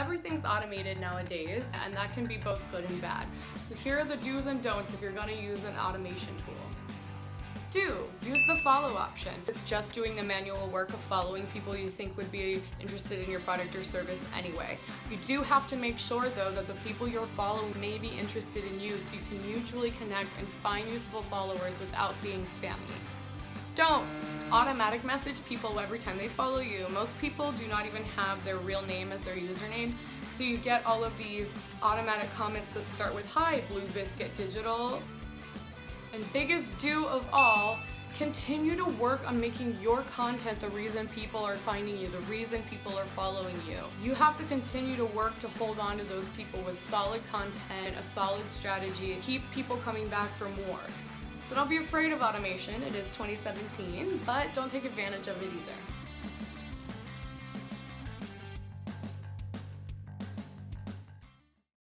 Everything's automated nowadays and that can be both good and bad. So here are the do's and don'ts if you're gonna use an automation tool. Do, use the follow option. It's just doing the manual work of following people you think would be interested in your product or service anyway. You do have to make sure though that the people you're following may be interested in you so you can mutually connect and find useful followers without being spammy. Don't automatic message people every time they follow you. Most people do not even have their real name as their username, so you get all of these automatic comments that start with Hi, Blue Biscuit Digital. And biggest do of all, continue to work on making your content the reason people are finding you, the reason people are following you. You have to continue to work to hold on to those people with solid content, a solid strategy, keep people coming back for more. So don't be afraid of automation, it is 2017, but don't take advantage of it either.